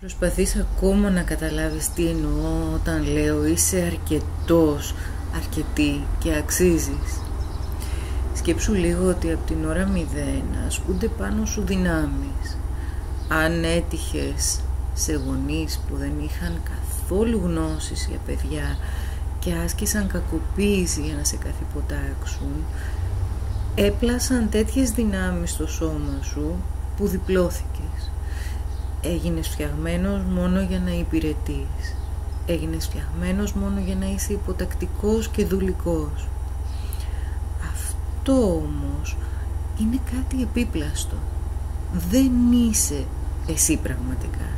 Προσπαθείς ακόμα να καταλάβεις τι εννοώ όταν λέω είσαι αρκετός, αρκετή και αξίζεις. Σκέψου λίγο ότι από την ώρα μηδέν ασκούνται πάνω σου δυνάμεις. Αν έτυχες σε γονείς που δεν είχαν καθόλου γνώσεις για παιδιά και άσκησαν κακοποίηση για να σε καθυποτάξουν, έπλασαν τέτοιες δυνάμεις στο σώμα σου που διπλώθηκες. Έγινες φτιαγμένος μόνο για να υπηρετείς. Έγινες φτιαγμένος μόνο για να είσαι υποτακτικός και δουλικός. Αυτό όμως είναι κάτι επίπλαστο. Δεν είσαι εσύ πραγματικά.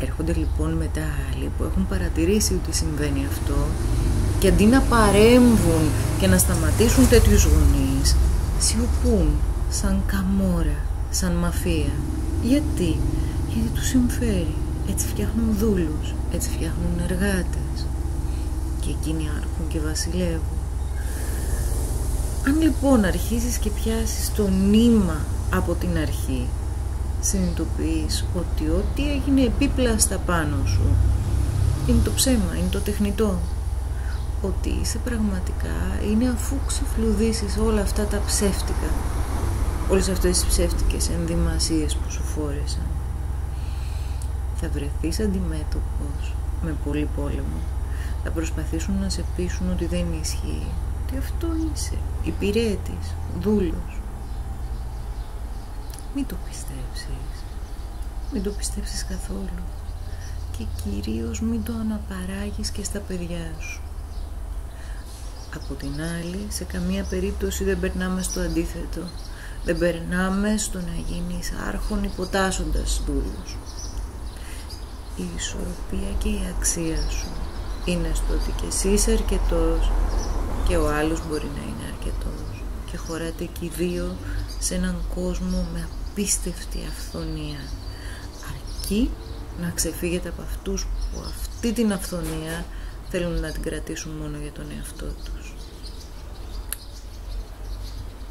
Έρχονται λοιπόν μετά άλλοι που έχουν παρατηρήσει ότι συμβαίνει αυτό και αντί να παρέμβουν και να σταματήσουν τέτοιους γονείς, σιωπούν σαν καμόρα, σαν μαφία. Γιατί, γιατί τους συμφέρει. Έτσι φτιάχνουν δούλους, έτσι φτιάχνουν εργάτες. Και εκείνοι άρχουν και βασιλεύουν. Αν λοιπόν αρχίσεις και πιάσεις το νήμα από την αρχή, συνειδητοποιείς ότι ό,τι έγινε επίπλαστα πάνω σου είναι το ψέμα, είναι το τεχνητό. Ότι είσαι πραγματικά είναι αφού ξεφλουδίσεις όλα αυτά τα ψεύτικα όλες αυτές τις ψεύτικες ενδυμασίες που σου φόρεσαν. Θα βρεθείς αντιμέτωπος με πολύ πόλεμο. Θα προσπαθήσουν να σε πείσουν ότι δεν ισχύει. Ότι αυτό είσαι. Υπηρέτης. Δούλος. Μην το πιστέψεις. Μην το πιστέψεις καθόλου. Και κυρίως μην το αναπαράγεις και στα παιδιά σου. Από την άλλη, σε καμία περίπτωση δεν περνάμε στο αντίθετο. Δεν περνάμε στο να γίνεις άρχον υποτάσσοντας δούλους. Η ισορροπία και η αξία σου είναι στο ότι και εσύ είσαι αρκετός και ο άλλος μπορεί να είναι αρκετός και χωράτε και οι δύο σε έναν κόσμο με απίστευτη αυθονία αρκεί να ξεφύγετε από αυτούς που αυτή την αυθονία θέλουν να την κρατήσουν μόνο για τον εαυτό τους.